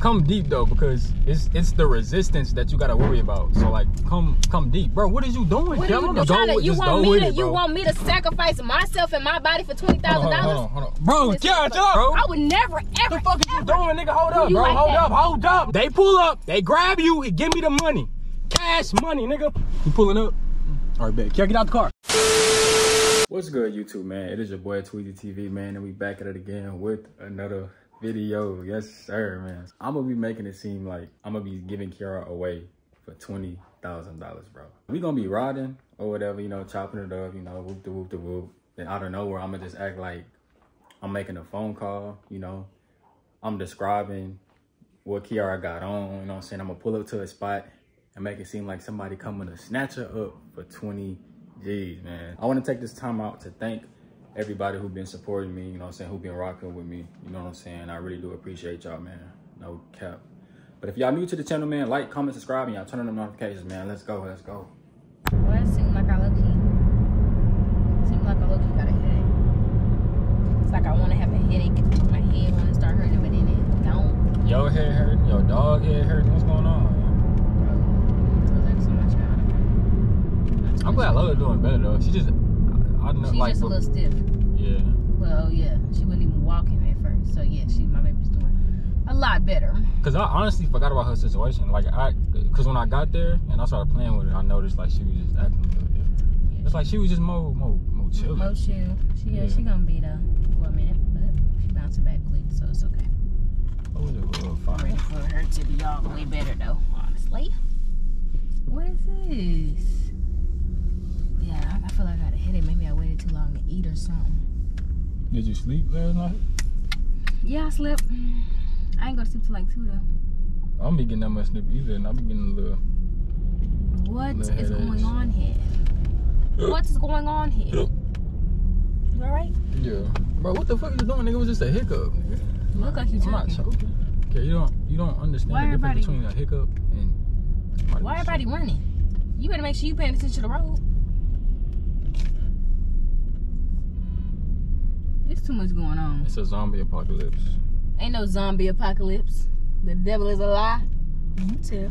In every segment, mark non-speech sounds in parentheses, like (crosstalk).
come deep though, because it's it's the resistance that you gotta worry about. So like, come come deep, bro. What is you doing? What are you, them trying go to, with- you want me to it, you want me to sacrifice myself and my body for twenty thousand Hold on, hold on, dollars? hold on. Bro, Listen, Kiara, bro. I would never ever. the fuck is you ever- doing, nigga? Hold up, bro. like hold that? up, hold up. They pull up, they grab you, and give me the money. Cash money, nigga. You pulling up? All right, bet. Kiara, get out the car. What's good, YouTube, man? It is your boy Tweezyy TV, man, and we back at it again with another video. Yes, sir, man. I'm gonna be making it seem like I'm gonna be giving Kiara away for twenty thousand dollars, bro. We gonna be riding or whatever, you know, chopping it up, you know, whoop the whoop the whoop. Then out of nowhere, I'm gonna just act like I'm making a phone call, you know. I'm describing what Kiara got on, you know I'm saying? I'm gonna pull up to a spot and make it seem like somebody coming to snatch her up for 20 G's, man. I wanna take this time out to thank everybody who been supporting me, you know what I'm saying, who been rocking with me, you know what I'm saying? I really do appreciate y'all, man. No cap. But if y'all new to the channel, man, like, comment, subscribe, and y'all turn on the notifications, man. Let's go, let's go. Well, it seemed like I low key. Seemed like I low key got a headache. It's like I want to have a headache. My head want to start hurting, but then it don't. Your head hurting, your dog head hurting, what's going on? Bro, relax on my child. I'm glad Lola doing better though. She just, I, don't She's like, just a little stiff. yeah. Well, yeah, she wasn't even walking at first. So yeah, she my baby's doing a lot better. Cause I honestly forgot about her situation. Like I, cause when I got there and I started playing with her, I noticed like she was just acting a little different. It's like she was just more, more, more chill. Mo chill. She yeah, Yeah. she gonna be there for a minute, but she bouncing back quick, so it's okay. What was it? Uh, I'm ready for her to be all the way better though, honestly. What is this? Yeah, I, I feel like I got a headache. Maybe I waited too long to eat or something. Did you sleep last night? Yeah, I slept. I ain't gonna sleep till like two though. I don't be getting that much sleep either, and I be getting a little. What The is headaches. going on here? What is going on here? You alright? Yeah. Bro, what the fuck you doing, nigga? It was just a hiccup. Nigga. Look like you I'm not choking. Okay, you don't, you don't understand Why the difference everybody- between a hiccup and. Why everybody running? You better make sure you paying attention to the road. Too much going on. It's a zombie apocalypse. Ain't no zombie apocalypse. The devil is a lie. You tell.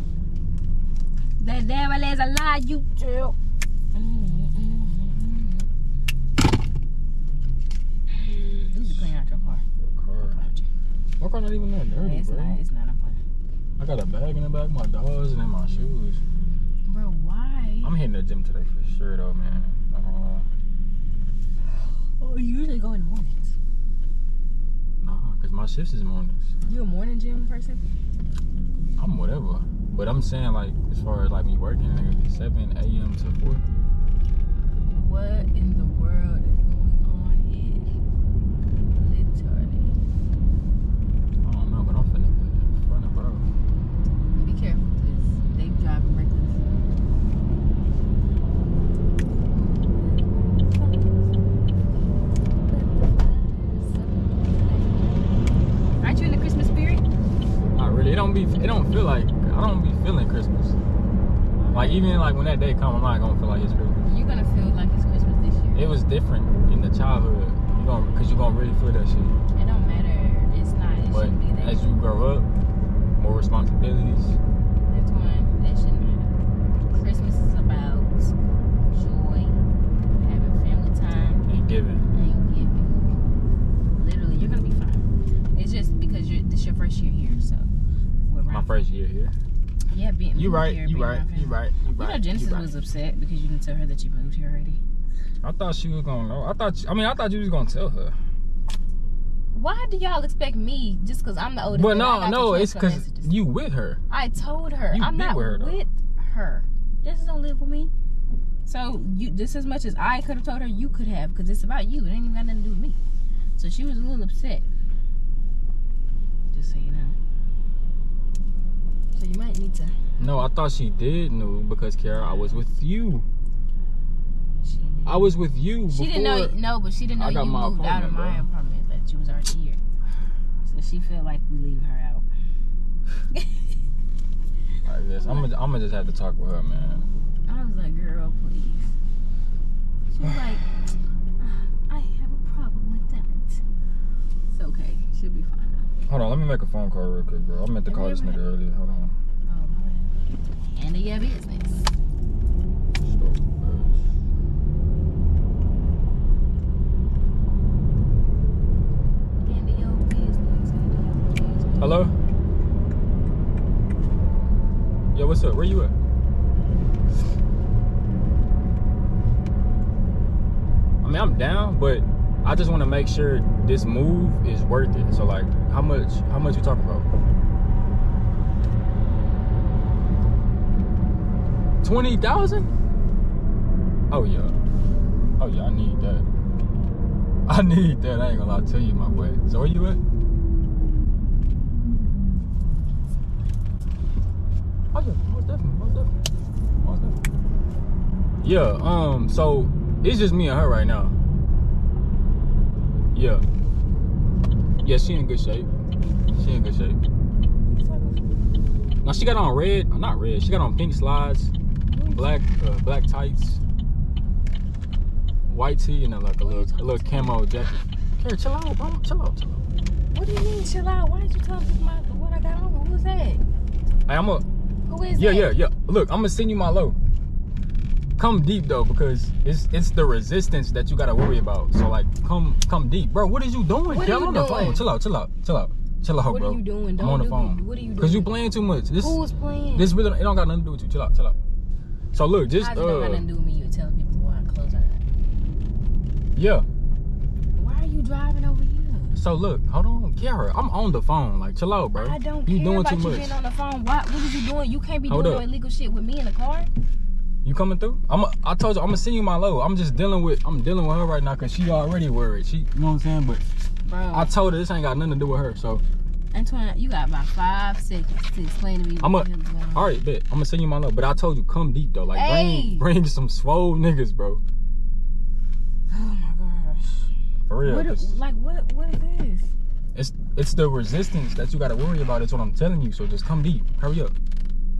The devil is a lie. You tell. Mm-hmm. You need clean out your car. Your car. My car not even that dirty, it's bro. not. It's not. I'm. I got a bag in the back, my dogs, and then my shoes. Bro, why? I'm hitting the gym today for sure, though, man. Not gonna lie. oh, you usually go in the mornings. My shifts is mornings. You a morning gym person? I'm whatever, but I'm saying like as far as like me working, nigga, 7 a.m. to 4. What in the world is going on here? Literally. I don't know, but I'm finna get in front of bro. Be careful, cause they driving reckless. Aren't you in the Christmas spirit? Not really. It don't be. It don't feel like. I don't be feeling Christmas. Like even like when that day come, I'm not gonna feel like it's Christmas. You're gonna feel like it's Christmas this year. It was different in the childhood. You gonna, cause you gonna really feel that shit. It don't matter. It's not. It But shouldn't be there. as you grow up, more responsibilities. That's one. That shouldn't matter. Christmas is about joy, having family time, and giving. and giving. Literally, you're gonna be fine. It's just because you're this your first year here, so we're My around. First year here. Yeah, being You right. here, You right. You right. You You know, Genesis right. was upset because you didn't tell her that you moved here already. I thought she was gonna know. I thought. I mean, I thought you was gonna tell her. Why do y'all expect me just because I'm the oldest? But no, no, it's because you with her. I told her You I'm not with her, with her. Genesis don't live with me. So you just as much as I could have told her, you could have, because it's about you. It ain't even got nothing to do with me. So she was a little upset. Just so you know. So you might need to. No, I thought she did know because Kara, I was with you. She. I was with you. She didn't know. No, but she didn't know you my moved out of my bro. apartment. That you was already here. So she felt like we leave her out. (laughs) I guess I'm gonna. I'm gonna just have to talk with her, man. I was like, girl, please. She was like, "Ah, I have a problem with that. It's okay. She'll be fine. Hold on, let me make a phone call real quick, bro. I meant to call this nigga earlier. Hold on. Oh, my bad. Handle your business. So, Handle your business. Handle your business. Hello? Yo, what's up? Where you at? I mean, I'm down, but I just want to make sure this move is worth it. So, like, how much? How much you talking about? Twenty thousand? Oh yeah. Oh yeah, I need that. (laughs) I need that. I ain't gonna lie to you, my boy. So where you at? Oh yeah, most definitely, most definitely, most definitely. Yeah, um, so it's just me and her right now. Yeah. Yeah, she in good shape. She in good shape. Now she got on red, uh, not red. She got on pink slides, black, uh, black tights, white tee, and then like a little, a little camo jacket. Carrie, chill out, bro. Chill out, chill out. What do you mean, chill out? Why did you tell people my, what I got on? Who was that? Hey, I'm a. Who is Yeah, that? yeah, yeah. Look, I'm gonna send you my low. Come deep though, because it's it's the resistance that you gotta worry about. So like, come come deep, bro. What is you doing? What Yeah, are I'm you on the doing? phone. Chill out, chill out, chill out, chill out, What bro. are you doing? I'm Don't on the do phone. me. What are you doing? Cause you playing too much. This Who's playing? this really it don't got nothing to do with you. Chill out, chill out. So look, just How's it don't got uh, nothing to do with me? You tell people why I clothes are. yeah. Why are you driving over here? So look, hold on, Kiara. I'm on the phone. Like, chill out, bro. I don't you care doing about too you much. being on the phone. Why? What are you doing? You can't be Hold doing up. no illegal shit with me in the car. You coming through? I'm. A, I told you I'm gonna send you my low. I'm just dealing with. I'm dealing with her right now because she already worried. She, you know what I'm saying? But Bro, I told her this ain't got nothing to do with her. So Antoine, you got about five seconds to explain to me I'm a. the hell's going on. All right, bet. I'm gonna send you my low. But I told you come deep though. Like Hey. bring bring some swole niggas, bro. Oh my gosh. For real. What? Like what? What is this? It's it's the resistance that you gotta worry about. It's what I'm telling you. So just come deep. Hurry up.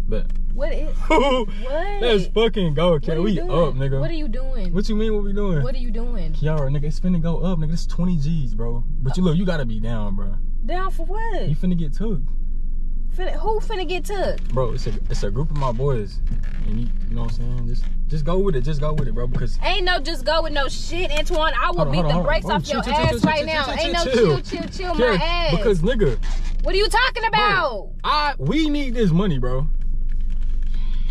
Bet. What is? (laughs) What? Let's fucking go, you We doing? up, nigga. What are you doing? What you mean? What we doing? What are you doing? Kiara, nigga, it's finna go up, nigga. This 20 G's, bro. But you look, you gotta be down, bro. Down for what? You finna get took, Finna, who finna get took? bro. It's a it's a group of my boys, and you, you know what I'm saying. Just just go with it. Just go with it, bro. Because Ain't no just go with no shit, Antoine. I will on, beat on, the brakes off your Chill, chill, ass chill, chill, right chill, now. chill, Ain't chill, no chill. chill, chill, chill, my ass. because nigga, what are you talking bro, about? I we need this money, bro.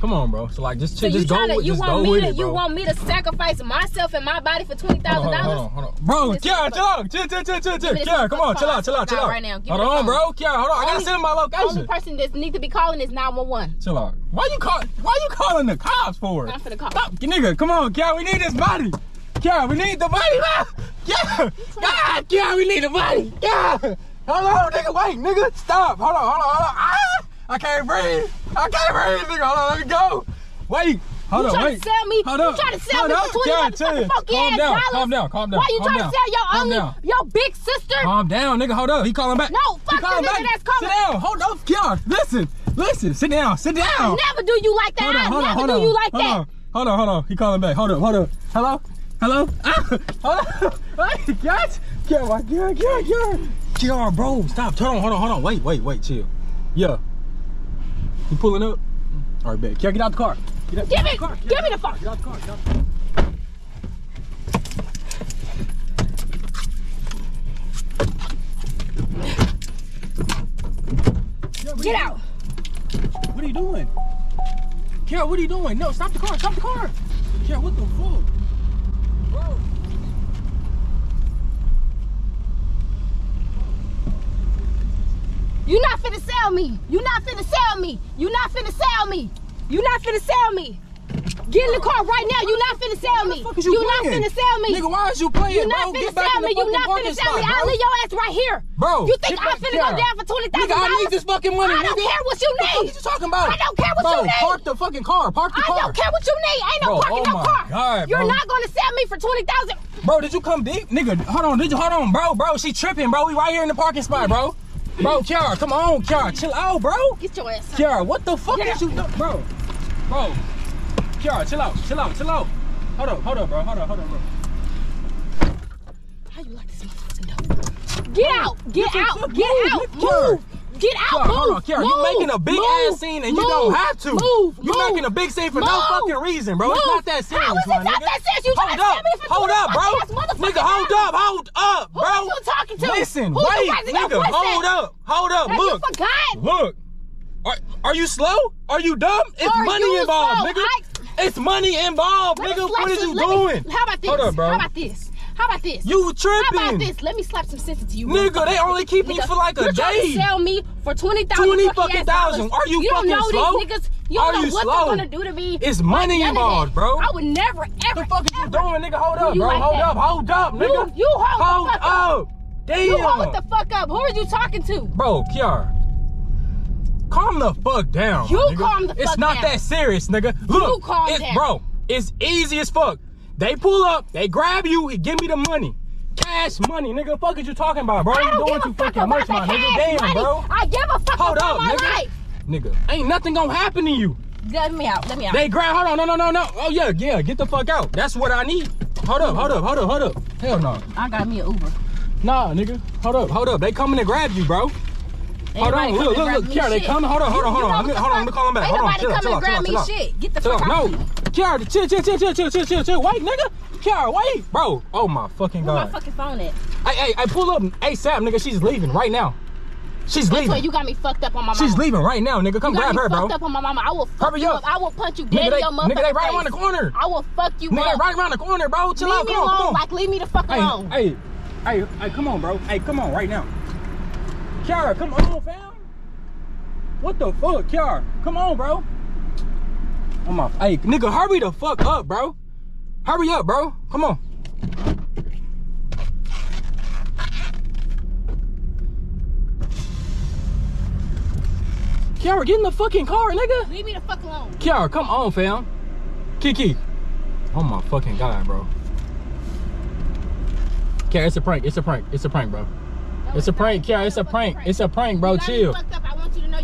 Come on, bro. So like, just So chill, just go to with, you just want go me with to it, you want me to sacrifice myself and my body for twenty Hold thousand on, hold on, dollars? Bro, Kiara, chill out. Chill, chill, chill, chill, chill. Kiara, come on, chill out, chill out, chill out. right now. Hold on, bro. Kiara, hold on. I gotta send my location. Only person that need to be calling is nine one one. Chill out. Why you call? Why you calling the cops for? I'm finna call. Stop, nigga. Come on, Kiara. We need this body. Kiara, we need the body. Yeah, yeah, Kiara, we need the body. Yeah. Hold on, nigga. Wait, nigga. Stop. Hold on, hold on, hold on. Ah, I can't breathe. I can't breathe. Hold on, let me go. Wait. Hold You trying wait. to sell me? Hold you up. trying to sell Hold me up. for twenty Kiara, motherfucking Calm ass down, dollars? calm down, calm down, Why you calm trying down. to sell your Calm only down. your big sister? Calm down, nigga. Hold up. He calling back. No, fuck the nigga back. that's calling. Sit down. Hold up, Kiara. Listen, listen. Sit down. Sit down. I never do you like that. Hold on, hold on, never hold do on. you like hold that. On. Hold on, hold on. He calling back. Hold up, hold up. Hello? Hello? Ah, (laughs) hold on. Hey, guys. Kiara, Kiara, Kiara, Kiara. Kiara, bro, stop. Hold on, hold on, hold on. Wait, wait, wait, chill. Yeah. You pulling up? All right, bet. Kiara, get out the car. Get out, Give get out it. the car. Give me the phone. Get out the car. Get out the car. Get out. what are you doing? Kiara, what are you doing? No, stop the car, stop the car. Kiara, what the fuck? Bro. You not finna sell me. You not finna sell me. You not finna sell me. You not finna sell me. Get in the car right now. You not finna sell me. What is you not finna sell me. Nigga, why is you playing, You bro? not finna Get sell me. You not finna sell me. I'll leave your ass right here. Bro, You think I'm finna go down for twenty thousand Nigga, I need this fucking money, I don't nigga. care what you What need. is you talking about? I don't care what bro, you need. park the fucking car. Park the I car. I don't care what you need. Ain't no Bro, parking oh no car. God, You're bro. not gonna sell me for twenty thousand. Bro, did you come deep? Nigga, hold on. Did you hold on, bro? Bro, she tripping, bro. We right here in the parking spot, bro. Bro, Kiara, come on, Kiara. Chill out, bro. Get your ass. Out. Kiara, what the fuck Get is you doing? Bro. Bro. Kiara, chill out. Chill out. Chill out. Hold up, hold up, bro. Hold up, hold up, bro. How you like this motherfucking dope? Get out. Get the out. Get out. Move. Get out. Kiara, Move. hold on, Kiara, you Move. making a big Move. ass scene and you don't have to. Move. You Move. making a big scene for no fucking reason, bro. It's not that serious, How is it not nigga. that serious? You hold up, hold up, bro. Nigga, hold up, hold up, bro. Who you talking to? Listen, Who you wait, nigga, hold up, hold up, Have look, you forgot? look. Are, are you slow? Are you dumb? It's Are money involved, slow? nigga. I- It's money involved, Let nigga. What some- you me- doing? How about this? Hold up, bro. How about this? How about this? You tripping? How about this? Let me slap some sense into you. Nigga, they only keep me for like a you're day. to sell me for twenty thousand. 20 fucking thousand. Are you You don't fucking know slow? these niggas. You Are don't know you what slow? they're gonna do to me. It's money involved, bro. I would never, ever. The fuck is you doing, nigga? Hold up, you bro. like hold that. up, hold up, nigga. you hold, hold the fuck up. Damn. You hold the fuck up. Who are you talking to? Bro, Kiara. Calm the fuck down. You nigga. calm the fuck down. It's not that serious, nigga. Look, calm it's, down. bro, it's easy as fuck. They pull up, they grab you, and give me the money. Cash money, nigga. Fuck is you talking about, bro? I You don't doing too fucking much, my nigga. Damn, money. bro. I give a fuck Hold about up, my nigga. life. Nigga, ain't nothing gonna happen to you. Let me out. Let me out. They grab, hold on, no, no, no, no. Oh, yeah, yeah, get the fuck out. That's what I need. Hold up, hold up, hold up, hold up. Hell no. I got me an Uber. Nah, nigga. Hold up, hold up. They coming to grab you, bro. Hold on, look, look, look. Kiara, they coming. Hold on, hold on, hold on. know Let me, what hold on, let the me call them back. Hold on, chill out, chill to out, grab chill me out, shit. Get the fuck out. No, Kiara, chill, chill, chill, chill, chill, chill, chill, chill. Wait, nigga. Kiara, wait. Bro, oh my fucking Where my fucking phone at? Hey, hey, I pull up ASAP, nigga. She's leaving right now. She's That's leaving. you got me fucked up on my mama. She's leaving right now, nigga. Come You grab her, bro. fucked up on my mama. I will fuck Hurry you up. up. I will punch you Nigga, dead in your motherfucking nigga, they right face. around the corner. I will fuck you Nigga, up. right around the corner, bro. Chill leave out. me Come on, alone. come on. Like, leave me the fuck Hey, alone. hey, hey, hey, come on, bro. Hey, come on right now. Kiara, come on, fam. What the fuck, Kiara? Come on, bro. I'm off. Hey, nigga, hurry the fuck up, bro. Hurry up, bro. Come on. Kiara, get in the fucking car, nigga. Leave me the fuck alone. Kiara, come on, fam. Kiki. Oh my fucking god, bro. Kiara, it's a prank. It's a prank. It's a prank, bro. No, It's a prank, Kiara. It's a fucking prank. It's a prank, bro. Chill.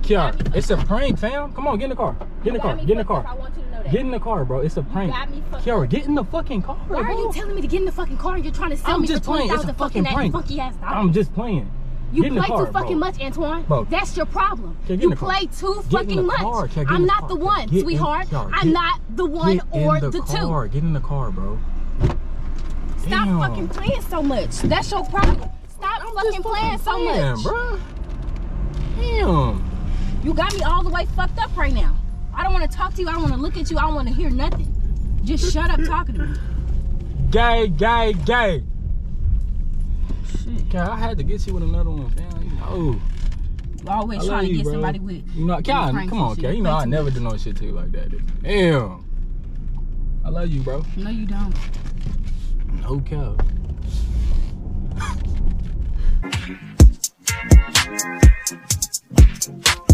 Kiara, it's a prank, fam. Come on, get in the car. Get in the car. Get in the car. I want you to know that. Get in the car, bro. It's a prank. Kiara, get in the fucking car. Why are you telling me to get in the fucking car and you're trying to sell I'm me just for playing. It's a 20,000 fucking fucking prank. funky ass dollars? I'm just playing. You Get in the play car, too fucking bro. much, Antoine. Bro. That's your problem. Okay, you play too fucking much. car, okay, I'm the not car, the one, Get sweetheart. I'm get- not the one Get or in the, the, car. Get in the car, bro. Stop Damn. fucking playing so much. That's your problem. Stop fucking playing so much. bro. Damn. You got me all the way fucked up right now. I don't want to talk to you. I don't want to look at you. I don't want to hear nothing. Just shut up talking to me. Gay, gay, gay. Shit, God, I had to get you with another one, fam. You know. You always I trying to get bro. somebody with. You know, Cal, come on. Cal. You know I never do no shit to you like that. Dude. Damn. I love you, bro. No, you don't. No cap. (laughs)